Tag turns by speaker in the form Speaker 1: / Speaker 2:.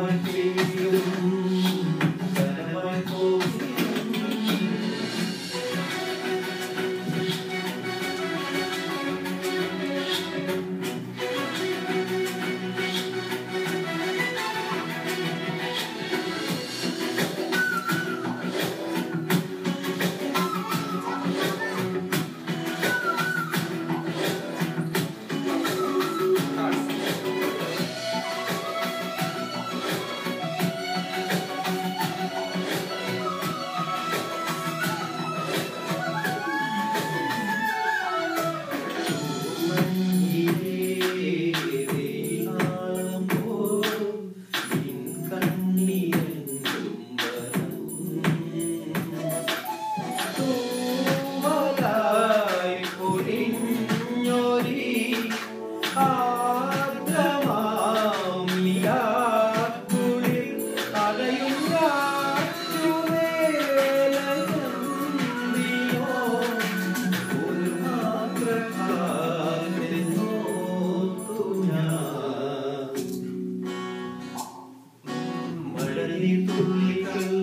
Speaker 1: like you. para mí pública.